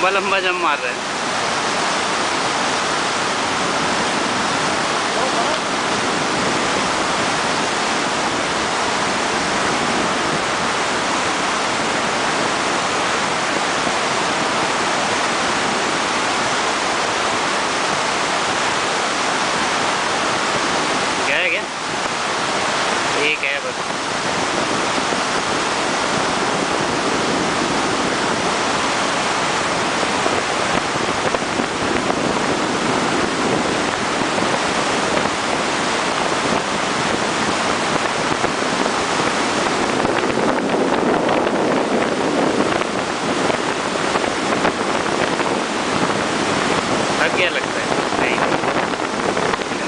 लंबा लंबा जम मार रहे हैं। ठीक है बस। थक गया लगता है? नहीं।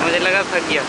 मुझे लगा थक गया